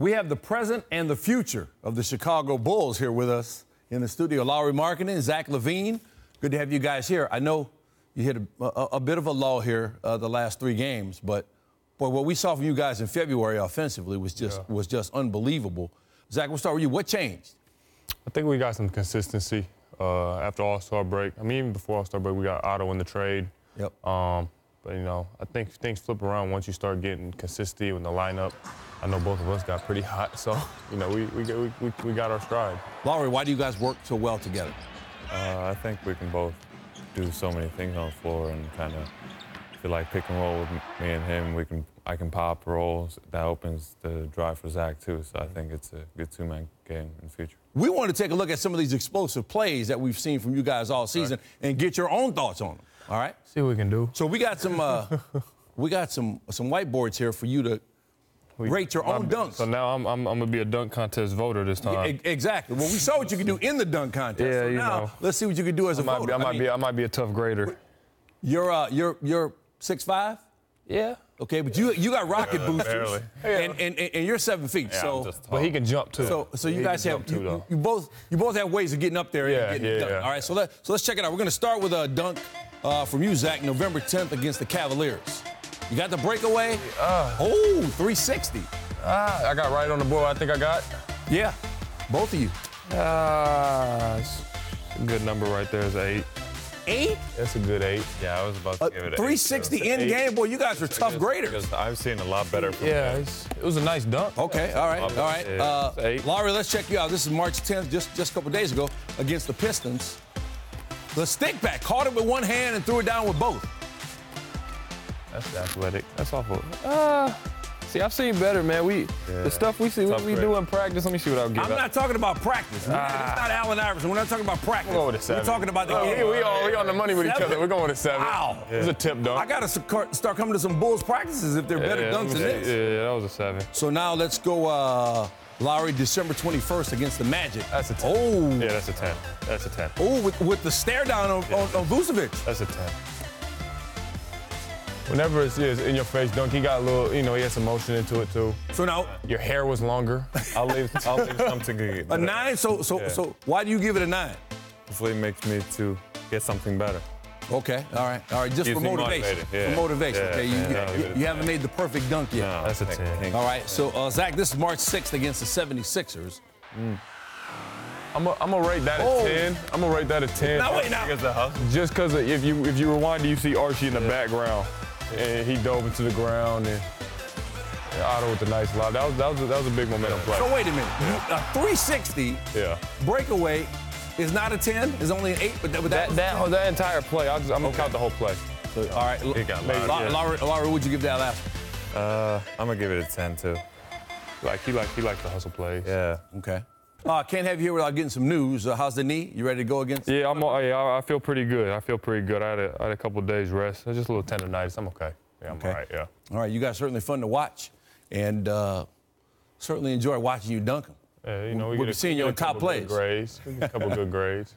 We have the present and the future of the Chicago Bulls here with us in the studio. Lauri Markkanen, Zach LaVine, Good to have you guys here. I know you hit a, a, a bit of a lull here uh, the last three games, but boy, what we saw from you guys in February offensively was just Yeah. was just unbelievable. Zach, we'll start with you. What changed? I think we got some consistency uh, after All Star break. I mean, even before All Star break, we got Otto in the trade. Yep. Um, but you know, I think things flip around once you start getting consistency in the lineup. I know both of us got pretty hot, so you know we we we, we, we got our stride. Lauri, why do you guys work so well together? Uh, I think we can both do so many things on the floor and kind of feel like pick and roll with me and him. We can I can pop rolls that opens the drive for Zach too. So I think it's a good two man game in the future. We want to take a look at some of these explosive plays that we've seen from you guys all season and get your own thoughts on them. All right. See what we can do. So we got some uh, we got some some whiteboards here for you to rate your own dunks. So now I'm, I'm, I'm gonna be a dunk contest voter this time. E- exactly. Well, we saw what you could do in the dunk contest. Yeah, so you now know. let's see what you can do as a I might, voter. be, I, might mean, be I might be a tough grader. You're uh, you're you're six five. Yeah. Okay, but you you got rocket boosters, barely. and, and, and you're seven feet. Yeah, so But he can jump too. so so you He guys can have jump too, you, though. you both you both have ways of getting up there Yeah, and getting yeah, done. yeah. All right, so let so let's check it out. We're going to start with a dunk uh, from you, Zach, November 10th against the Cavaliers. You got the breakaway. Uh. oh, 360. Ah, I got right on the board. I think I got. Yeah, both of you. Ah, it's a good number right there is eight. Eight, That's a good eight. Yeah, I was about to uh, give it a 360 in game. Boy, you guys are tough graders. Because I've seen a lot better from Yeah, him. it's, it was a nice dunk. Okay, all right, all right. Yeah, Uh. Lauri, let's check you out. This is March 10th, just, just a couple days ago, against the Pistons. The stick back, caught it with one hand and threw it down with both. That's athletic. That's awful. Ah, see, I've seen better, man. We the stuff we see, Tough we, we do in practice. Let me see what I'll give. I'm up. not talking about practice. It's not Allen Iverson. We're not talking about practice. We'll go with a We're talking about the Oh, game. we, we all we on the money with each other. We're going with a seven. Wow. It was a tip dunk. I got to start coming to some Bulls practices if they're better yeah, dunks than this. Yeah, yeah, that was a seven. So now let's go, uh, Lauri, December 21st against the Magic. That's a 10. Oh, Yeah, that's a ten. That's a ten. oh, with, with the stare down on, on, on Vucevic. That's a 10. Whenever it's, it's in your face dunk, he got a little, you know, he has some motion into it too. So now Your hair was longer. I'll leave, I'll leave something good. a nine. So so Yeah. so why do you give it a nine? Hopefully it makes me to get something better. Okay, all right, all right. Just Keeps for motivation. yeah. For motivation. Yeah, okay, you, yeah, you, I'll give it a you haven't made the perfect dunk yet. No, That's a 10. thank All you. right, so uh, Zach, this is March 6th against the 76ers. I'm gonna rate that Oh. a 10. I'm gonna rate that a 10. Now wait, now. Because the hustle. Just because if you if you rewind, you see Archie in the background, and he dove into the ground, and, and Otto with the nice lob. That was that was a, that was a big momentum play. So wait a minute. You- A 360 Yeah. breakaway is not a 10. Is only an 8. But that, that, That that whole- that entire play, I'll just, I'm gonna count the whole play. all right. It got La- loud, yeah. Laura, Laura, would you give that last? one? Uh, I'm gonna give it a 10 too. Like he like he likes the hustle plays. Yeah. Okay. Uh, can't have you here without getting some news. Uh, how's the knee? You ready to go against? Yeah, I'm. Yeah, I I feel pretty good. I feel pretty good. I had a, I had a couple days rest. It's just a little tendonitis. I'm okay. Yeah, I'm Okay. all right. Yeah. All right. You guys certainly fun to watch, and uh, certainly enjoy watching you dunk 'em. Yeah, you know, we We'll get be a- seeing you on top plays. Grades. We get a couple good grades.